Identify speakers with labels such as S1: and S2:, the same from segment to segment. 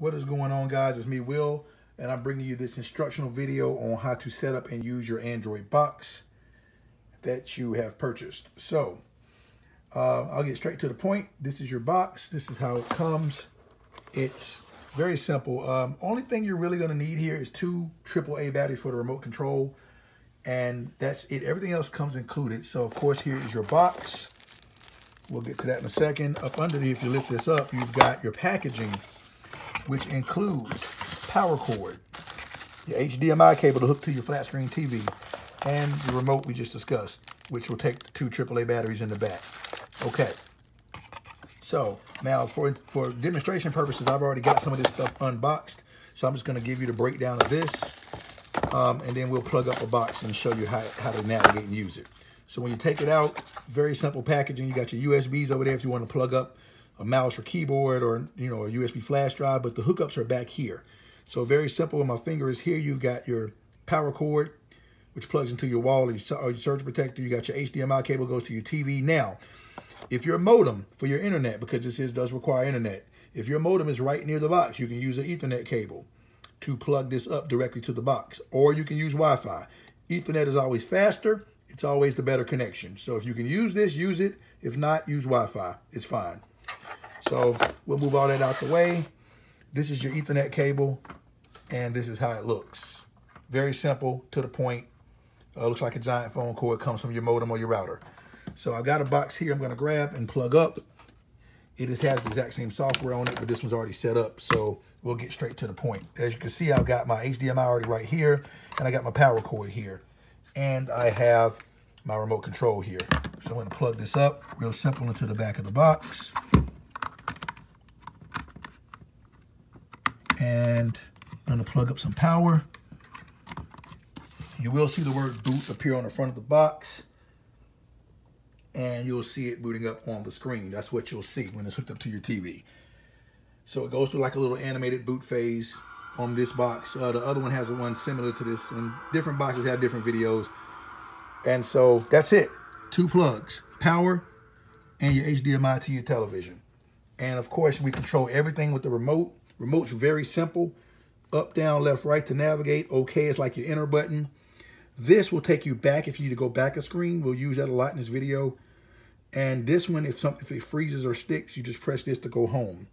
S1: What is going on guys? It's me Will and I'm bringing you this instructional video on how to set up and use your Android box that you have purchased. So uh, I'll get straight to the point. This is your box. This is how it comes. It's very simple. Um, only thing you're really going to need here is two AAA batteries for the remote control and that's it. Everything else comes included. So of course here is your box. We'll get to that in a second. Up under underneath, if you lift this up, you've got your packaging, which includes power cord, your HDMI cable to hook to your flat screen TV, and the remote we just discussed, which will take the two AAA batteries in the back. Okay. So now for, for demonstration purposes, I've already got some of this stuff unboxed. So I'm just gonna give you the breakdown of this. Um, and then we'll plug up a box and show you how, how to navigate and use it. So when you take it out, very simple packaging. You got your USBs over there if you want to plug up a mouse or keyboard or you know a USB flash drive, but the hookups are back here. So very simple. When my finger is here, you've got your power cord, which plugs into your wall or uh, your, surge protector. You got your HDMI cable goes to your TV. Now, if your modem for your internet, because this is, does require internet, if your modem is right near the box, you can use an Ethernet cable to plug this up directly to the box, or you can use Wi-Fi. Ethernet is always faster it's always the better connection. So if you can use this, use it. If not, use Wi-Fi. It's fine. So we'll move all that out the way. This is your Ethernet cable, and this is how it looks. Very simple, to the point. Uh, looks like a giant phone cord. comes from your modem or your router. So I've got a box here I'm going to grab and plug up. It has the exact same software on it, but this one's already set up. So we'll get straight to the point. As you can see, I've got my HDMI already right here, and I got my power cord here and I have my remote control here. So I'm to plug this up real simple into the back of the box. And I'm to plug up some power. You will see the word boot appear on the front of the box. And you'll see it booting up on the screen. That's what you'll see when it's hooked up to your TV. So it goes through like a little animated boot phase on this box. Uh, the other one has a one similar to this one. Different boxes have different videos. And so that's it. Two plugs, power and your HDMI to your television. And of course, we control everything with the remote. Remote's very simple. Up, down, left, right to navigate. Okay is like your enter button. This will take you back if you need to go back a screen. We'll use that a lot in this video. And this one, if something if it freezes or sticks, you just press this to go home.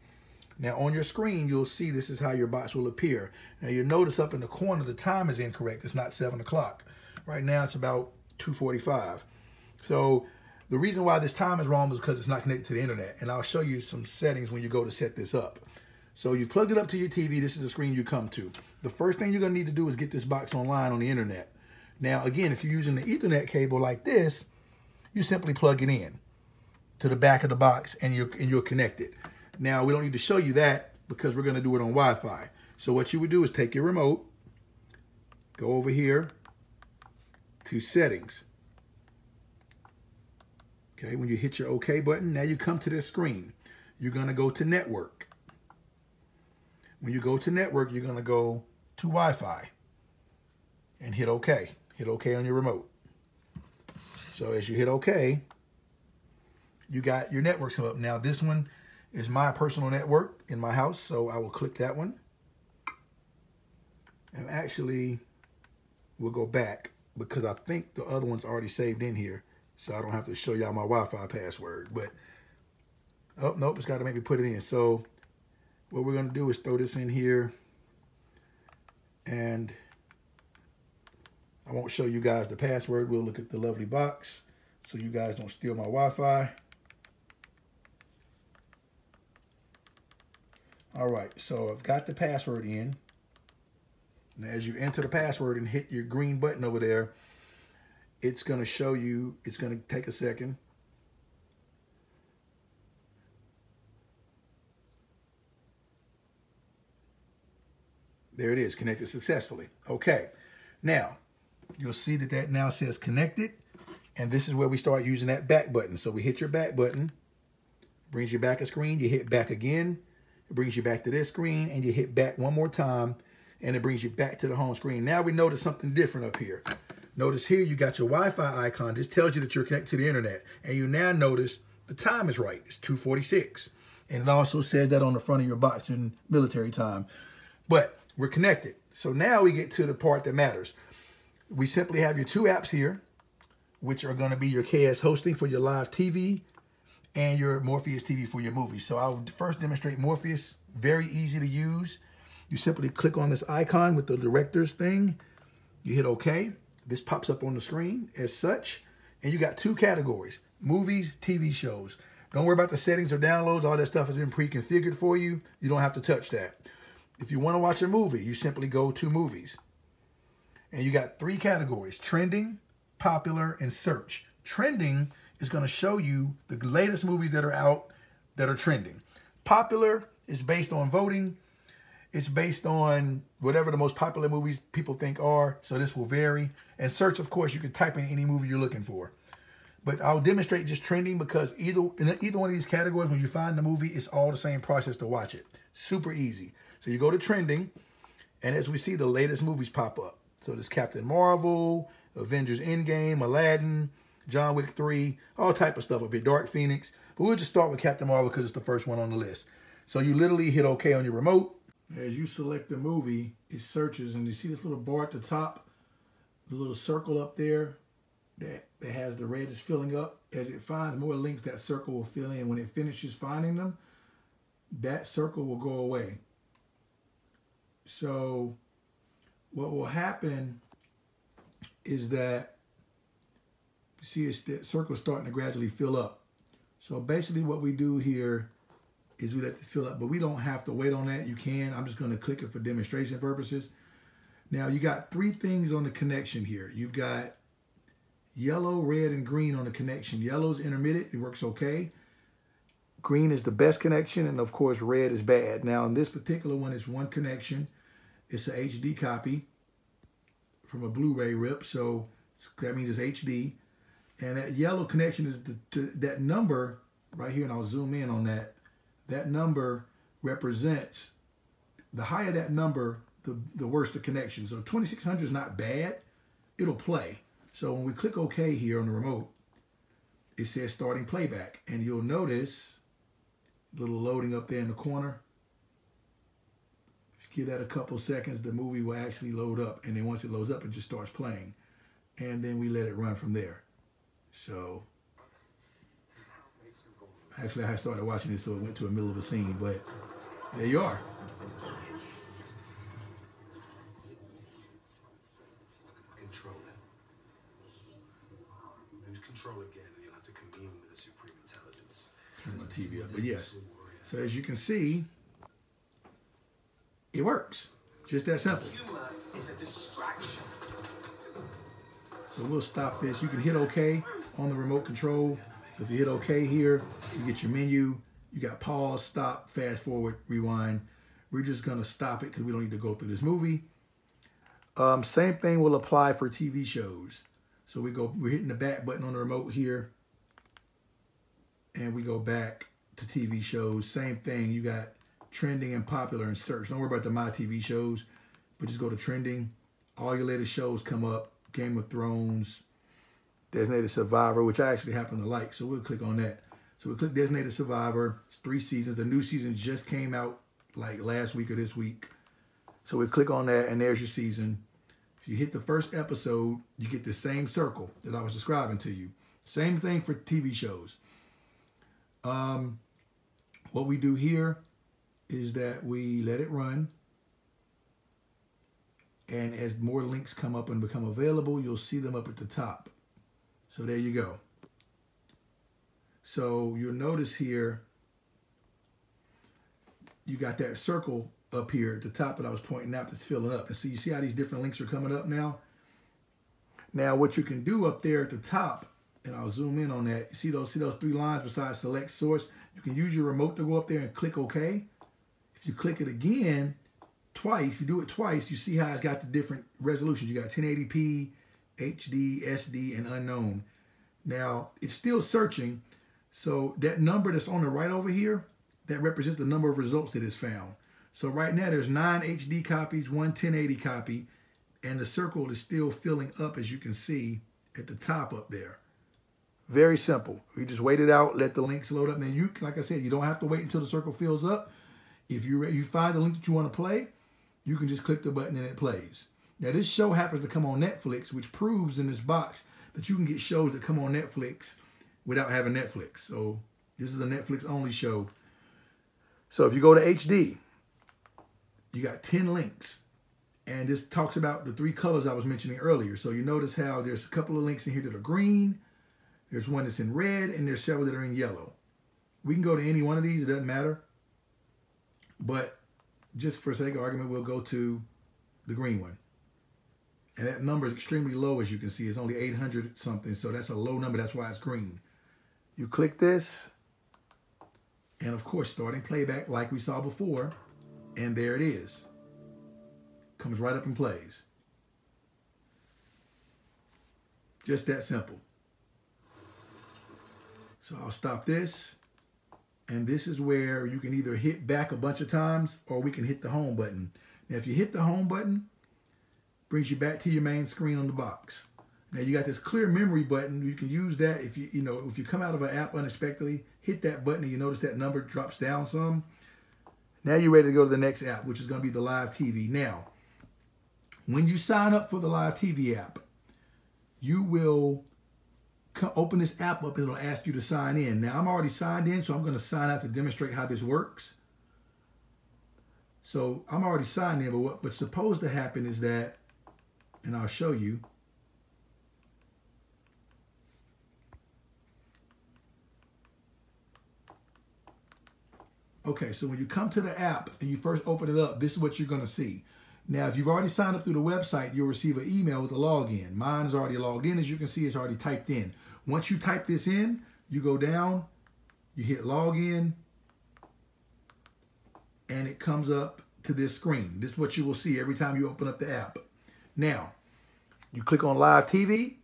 S1: Now on your screen, you'll see this is how your box will appear. Now you'll notice up in the corner, the time is incorrect. It's not seven o'clock. Right now it's about 245. So the reason why this time is wrong is because it's not connected to the internet. And I'll show you some settings when you go to set this up. So you've plugged it up to your TV. This is the screen you come to. The first thing you're gonna need to do is get this box online on the internet. Now, again, if you're using the ethernet cable like this, you simply plug it in to the back of the box and you're, and you're connected. Now, we don't need to show you that because we're going to do it on Wi-Fi. So what you would do is take your remote, go over here to settings. Okay, when you hit your OK button, now you come to this screen. You're going to go to network. When you go to network, you're going to go to Wi-Fi and hit OK. Hit OK on your remote. So as you hit OK, you got your network set up. Now this one is my personal network in my house. So I will click that one. And actually, we'll go back because I think the other one's already saved in here. So I don't have to show y'all my Wi-Fi password. But, oh, nope, it's got to make me put it in. So what we're going to do is throw this in here. And I won't show you guys the password. We'll look at the lovely box so you guys don't steal my Wi-Fi. All right, so I've got the password in. Now, as you enter the password and hit your green button over there, it's going to show you, it's going to take a second. There it is, connected successfully. Okay, now you'll see that that now says connected, and this is where we start using that back button. So we hit your back button, brings you back a screen, you hit back again, it brings you back to this screen and you hit back one more time and it brings you back to the home screen. Now we notice something different up here. Notice here you got your Wi-Fi icon. This tells you that you're connected to the internet. And you now notice the time is right. It's 246. And it also says that on the front of your box in military time. But we're connected. So now we get to the part that matters. We simply have your two apps here, which are going to be your KS hosting for your live TV and your Morpheus TV for your movies. So I'll first demonstrate Morpheus, very easy to use. You simply click on this icon with the director's thing. You hit OK. This pops up on the screen as such. And you got two categories, movies, TV shows. Don't worry about the settings or downloads. All that stuff has been pre-configured for you. You don't have to touch that. If you want to watch a movie, you simply go to movies. And you got three categories, trending, popular, and search. Trending is going to show you the latest movies that are out that are trending. Popular is based on voting. It's based on whatever the most popular movies people think are. So this will vary. And search, of course, you can type in any movie you're looking for. But I'll demonstrate just trending because either in either one of these categories, when you find the movie, it's all the same process to watch it. Super easy. So you go to trending, and as we see, the latest movies pop up. So there's Captain Marvel, Avengers Endgame, Aladdin, John Wick 3, all type of stuff up here, Dark Phoenix. But we'll just start with Captain Marvel because it's the first one on the list. So you literally hit OK on your remote. As you select the movie, it searches, and you see this little bar at the top, the little circle up there that, that has the red is filling up. As it finds more links, that circle will fill in. When it finishes finding them, that circle will go away. So what will happen is that you see it's the circle is starting to gradually fill up. So basically what we do here is we let this fill up, but we don't have to wait on that. You can. I'm just going to click it for demonstration purposes. Now you got three things on the connection here. You've got yellow, red, and green on the connection. Yellow is intermittent. It works okay. Green is the best connection, and of course, red is bad. Now, in this particular one, it's one connection. It's a HD copy from a Blu-ray rip, so that means it's HD. And that yellow connection is the, to, that number right here, and I'll zoom in on that. That number represents the higher that number, the, the worse the connection. So 2600 is not bad. It'll play. So when we click OK here on the remote, it says starting playback. And you'll notice a little loading up there in the corner. If you give that a couple seconds, the movie will actually load up. And then once it loads up, it just starts playing. And then we let it run from there. So actually I started watching it so it went to the middle of a scene, but there you are.
S2: Control it. Lose control again and you'll have to commune with the supreme intelligence.
S1: Turn my TV up. But yes. So as you can see, it works. Just that simple.
S2: Humor is a distraction.
S1: So we'll stop this. You can hit OK on the remote control. If you hit OK here, you get your menu. You got pause, stop, fast forward, rewind. We're just going to stop it because we don't need to go through this movie. Um, same thing will apply for TV shows. So we go, we're hitting the back button on the remote here. And we go back to TV shows. Same thing. You got trending and popular and search. Don't worry about the My TV shows, but just go to trending. All your latest shows come up. Game of Thrones, Designated Survivor, which I actually happen to like. So we'll click on that. So we click Designated Survivor. It's three seasons. The new season just came out like last week or this week. So we click on that and there's your season. If you hit the first episode, you get the same circle that I was describing to you. Same thing for TV shows. Um, what we do here is that we let it run. And as more links come up and become available, you'll see them up at the top. So there you go. So you'll notice here, you got that circle up here at the top that I was pointing out that's filling up. And so you see how these different links are coming up now? Now what you can do up there at the top, and I'll zoom in on that. See those, see those three lines besides select source? You can use your remote to go up there and click OK. If you click it again, twice, if you do it twice, you see how it's got the different resolutions. You got 1080p, HD, SD, and unknown. Now, it's still searching, so that number that's on the right over here, that represents the number of results that is found. So right now there's nine HD copies, one 1080 copy, and the circle is still filling up as you can see at the top up there. Very simple. You just wait it out, let the links load up. And then you, like I said, you don't have to wait until the circle fills up. If you you find the link that you want to play, you can just click the button and it plays. Now this show happens to come on Netflix, which proves in this box that you can get shows that come on Netflix without having Netflix. So this is a Netflix only show. So if you go to HD, you got 10 links. And this talks about the three colors I was mentioning earlier. So you notice how there's a couple of links in here that are green, there's one that's in red, and there's several that are in yellow. We can go to any one of these, it doesn't matter. But just for sake of argument, we'll go to the green one. And that number is extremely low, as you can see. It's only 800 something, so that's a low number. That's why it's green. You click this, and of course, starting playback like we saw before, and there it is. Comes right up and plays. Just that simple. So I'll stop this. And this is where you can either hit back a bunch of times or we can hit the home button. Now, if you hit the home button, brings you back to your main screen on the box. Now you got this clear memory button. You can use that if you you know if you come out of an app unexpectedly, hit that button and you notice that number drops down some. Now you're ready to go to the next app, which is going to be the live TV. Now, when you sign up for the live TV app, you will open this app up and it'll ask you to sign in. Now I'm already signed in, so I'm going to sign out to demonstrate how this works. So I'm already signed in, but what, what's supposed to happen is that, and I'll show you. Okay, so when you come to the app and you first open it up, this is what you're going to see. Now, if you've already signed up through the website, you'll receive an email with a login. Mine is already logged in. As you can see, it's already typed in. Once you type this in, you go down, you hit login, and it comes up to this screen. This is what you will see every time you open up the app. Now, you click on live TV,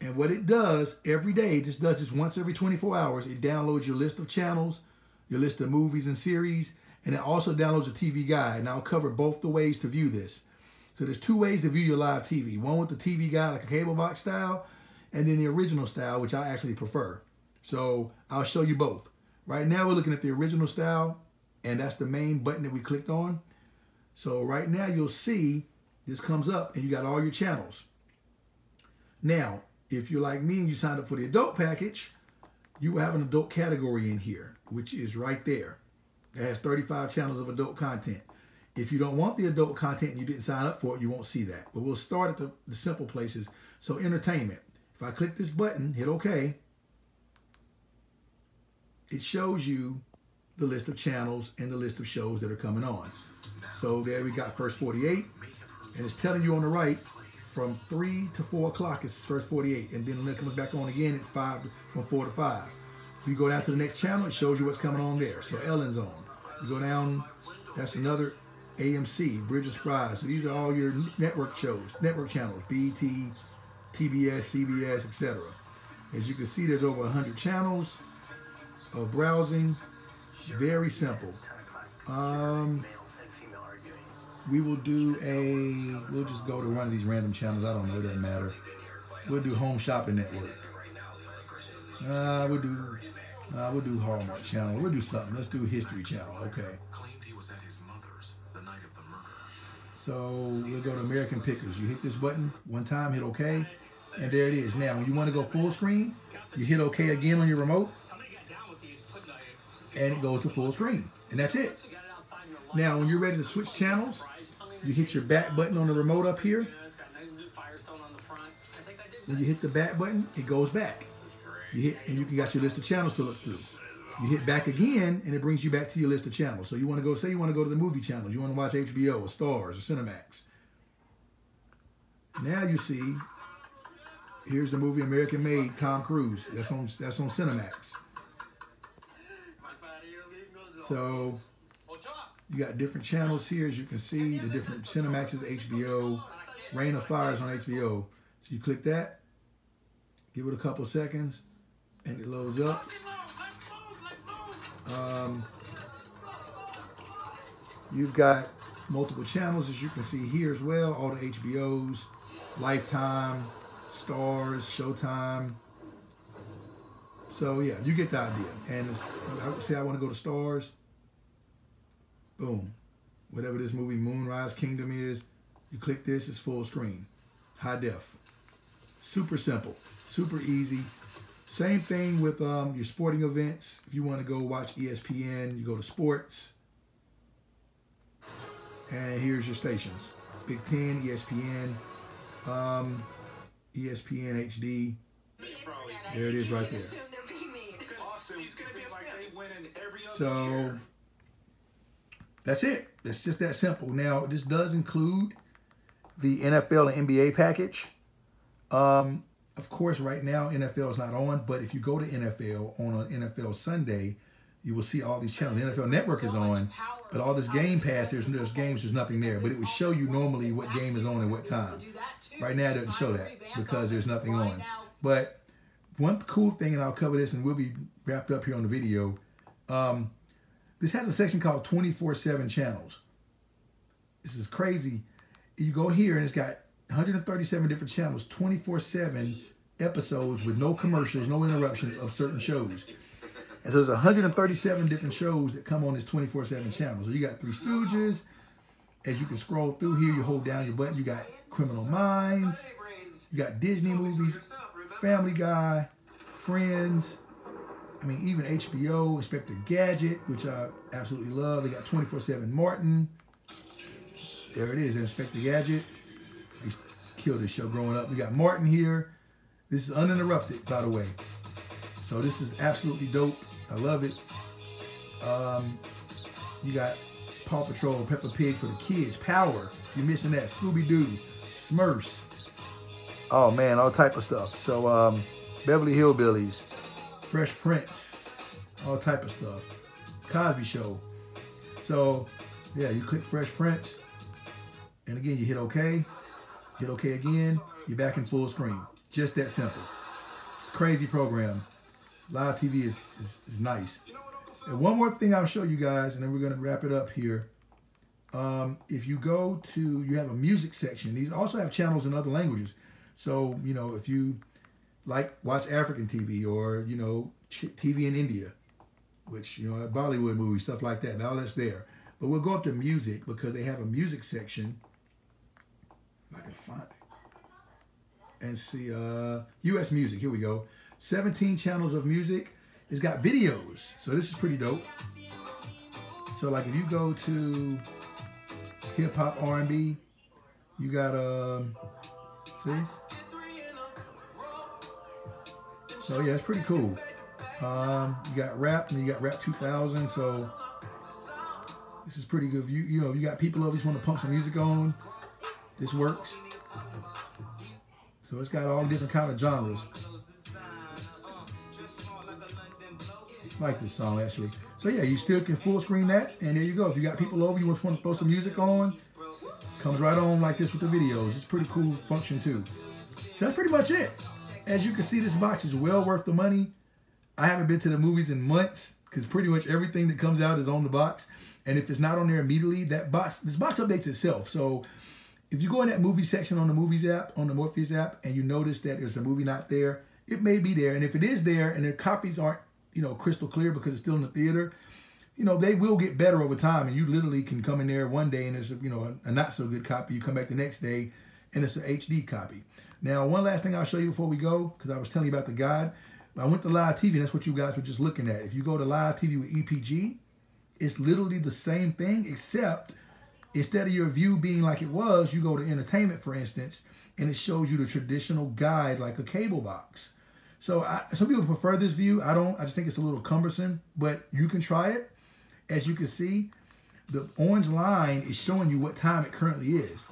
S1: and what it does every day, this does this once every 24 hours, it downloads your list of channels, your list of movies and series, and it also downloads a TV guide. And I'll cover both the ways to view this. So there's two ways to view your live TV. One with the TV guide, like a cable box style, and then the original style, which I actually prefer. So I'll show you both. Right now we're looking at the original style, and that's the main button that we clicked on. So right now you'll see this comes up and you got all your channels. Now, if you're like me and you signed up for the adult package, you have an adult category in here, which is right there. It has 35 channels of adult content. If you don't want the adult content and you didn't sign up for it, you won't see that. But we'll start at the, the simple places. So entertainment. If I click this button, hit OK, it shows you the list of channels and the list of shows that are coming on. So there we got first 48, and it's telling you on the right from 3 to 4 o'clock is first 48, and then it comes back on again at 5 from 4 to 5. If you go down to the next channel, it shows you what's coming on there. So Ellen's on. You go down, that's another AMC, Bridge of Spies. So these are all your network shows, network channels, BET, TBS, CBS, etc. As you can see, there's over 100 channels of browsing. Very simple. Um, we will do a, we'll just go to one of these random channels. I don't know, it doesn't matter. We'll do Home Shopping Network. Uh, we'll do, uh, we'll do Hallmark Channel. We'll do something. Let's do History Channel. Okay. So we'll go to American Pickers. You hit this button one time, hit OK, and there it is. Now, when you want to go full screen, you hit OK again on your remote, and it goes to full screen. And that's it. Now, when you're ready to switch channels, you hit your back button on the remote up here. When you hit the back button, it goes back. You hit, and you got your list of channels to look through. You hit back again, and it brings you back to your list of channels. So you want to go, say you want to go to the movie channels. You want to watch HBO or Starz or Cinemax. Now you see, here's the movie American Made, Tom Cruise. That's on that's on Cinemax. So you got different channels here, as you can see, the different Cinemaxes, HBO, Reign of Fire is on HBO. So you click that, give it a couple seconds, and it loads up. Um, you've got multiple channels, as you can see here as well, all the HBOs, Lifetime, Starz, Showtime, So yeah, you get the idea. And say I want to go to Starz. Boom. Whatever this movie Moonrise Kingdom is, you click this, it's full screen. High def. Super simple. Super easy. Same thing with um, your sporting events. If you want to go watch ESPN, you go to sports. And here's your stations. Big Ten, ESPN, um, ESPN HD. There it is right there. So that's it. It's just that simple. Now, this does include the NFL and NBA package. Um, of course, right now NFL is not on, but if you go to NFL on an NFL Sunday, you will see all these channels. The NFL Network is on, but all this Game Pass, there's, there's games, there's nothing there. But it would show you normally what game is on at what time. Right now, it doesn't show that because there's nothing on. But one cool thing, and I'll cover this, and we'll be wrapped up here on the video. Um, this has a section called 24/7 channels. This is crazy. You go here, and it's got 137 different channels, 24/7 episodes with no commercials, no interruptions of certain shows. And so there's 137 different shows that come on this 24/7 channel. So you got Three Stooges. As you can scroll through here, you hold down your button. You got Criminal Minds. You got Disney movies, Family Guy, Friends. I mean, even HBO, Inspector Gadget, which I absolutely love. They got 24/7 Martin. There it is, Inspector Gadget. I used to kill this show growing up. We got Martin here. This is uninterrupted, by the way. So this is absolutely dope. I love it. Um, you got Paw Patrol, Peppa Pig for the kids, Power. If you're missing that, Scooby Doo, Smurfs. Oh man, all type of stuff. So um, Beverly Hillbillies, Fresh Prince, all type of stuff. Cosby Show. So yeah, you click Fresh Prince, and again you hit OK, hit OK again, you're back in full screen. Just that simple. It's a crazy program. Live TV is, is, is nice. And one more thing I'll show you guys, and then we're gonna wrap it up here. Um, if you go to, you have a music section. These also have channels in other languages. So, you know, if you like watch African TV or, you know, TV in India, which, you know, Bollywood movies, stuff like that, all that's there. But we'll go up to music because they have a music section. If I can find it. And see, uh, U.S. music, here we go. 17 channels of music. It's got videos. So this is pretty dope. So like if you go to hip hop R&B, you got um see? So yeah, it's pretty cool. Um, you got rap and you got rap 2000. So this is pretty good. You you know you got people always want to pump some music on. This works. So it's got all different kind of genres. Like this song actually. So yeah, you still can full screen that, and there you go. If you got people over, you want to throw some music on, comes right on like this with the videos. It's pretty cool function too. So that's pretty much it. As you can see, this box is well worth the money. I haven't been to the movies in months because pretty much everything that comes out is on the box. And if it's not on there immediately, that box, this box updates itself. So if you go in that movie section on the Movies app, on the Morpheus app, and you notice that there's a movie not there, it may be there. And if it is there and the copies aren't you know, crystal clear because it's still in the theater, you know, they will get better over time. And you literally can come in there one day and it's, you know, a, a not so good copy. You come back the next day and it's an HD copy. Now, one last thing I'll show you before we go, because I was telling you about the guide. I went to live TV, and that's what you guys were just looking at. If you go to live TV with EPG, it's literally the same thing, except instead of your view being like it was, you go to entertainment, for instance, and it shows you the traditional guide like a cable box. So I, some people prefer this view. I don't. I just think it's a little cumbersome, but you can try it. As you can see, the orange line is showing you what time it currently is.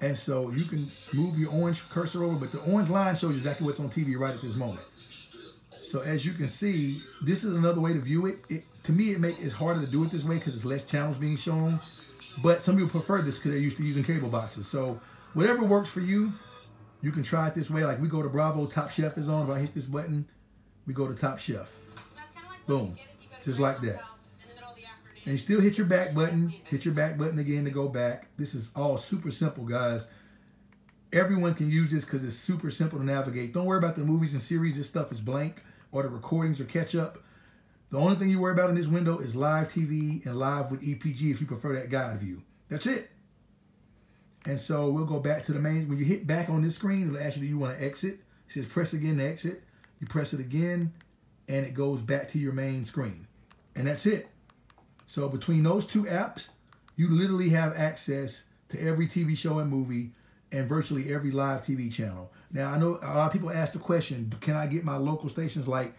S1: And so you can move your orange cursor over, but the orange line shows you exactly what's on TV right at this moment. So as you can see, this is another way to view it. it to me, it make it's harder to do it this way because there's less channels being shown. But some people prefer this because they're used to using cable boxes. So whatever works for you, you can try it this way. Like we go to Bravo, Top Chef is on. If I hit this button, we go to Top Chef. Boom. Just like that. And you still hit your back button. Hit your back button again to go back. This is all super simple, guys. Everyone can use this because it's super simple to navigate. Don't worry about the movies and series. This stuff is blank or the recordings or catch up. The only thing you worry about in this window is live TV and live with EPG if you prefer that guide view. That's it. And so we'll go back to the main. When you hit back on this screen, it'll ask you, do you want to exit? It says press again to exit. You press it again, and it goes back to your main screen. And that's it. So between those two apps, you literally have access to every TV show and movie and virtually every live TV channel. Now, I know a lot of people ask the question, can I get my local stations like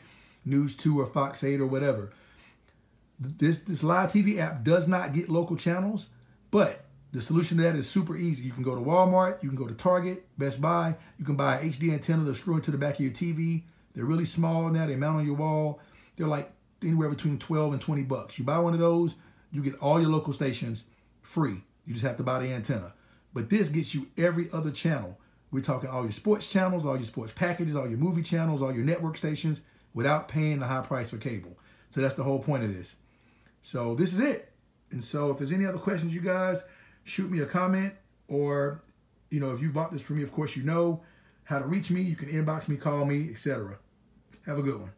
S1: News 2 or Fox 8 or whatever? This, this live TV app does not get local channels, but the solution to that is super easy. You can go to Walmart, you can go to Target, Best Buy, you can buy an HD antenna to screw into the back of your TV. They're really small now, they mount on your wall. They're like anywhere between 12 and 20 bucks. You buy one of those, you get all your local stations free. You just have to buy the antenna. But this gets you every other channel. We're talking all your sports channels, all your sports packages, all your movie channels, all your network stations without paying the high price for cable. So that's the whole point of this. So this is it. And so if there's any other questions, you guys, shoot me a comment or, you know, if you bought this for me, of course, you know how to reach me. You can inbox me, call me, etc. Have a good one.